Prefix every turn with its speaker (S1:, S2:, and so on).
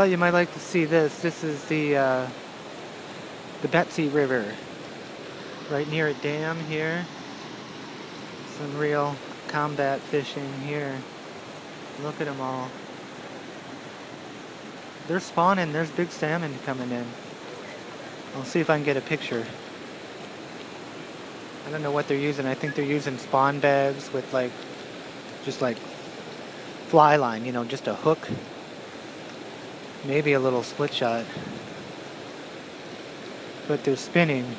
S1: Thought you might like to see this. This is the uh, the Betsie River, right near a dam here. Some real combat fishing here. Look at them all. They're spawning. There's big salmon coming in. I'll see if I can get a picture. I don't know what they're using. I think they're using spawn bags with like, just like fly line, you know, just a hook. Maybe a little split shot. But they're spinning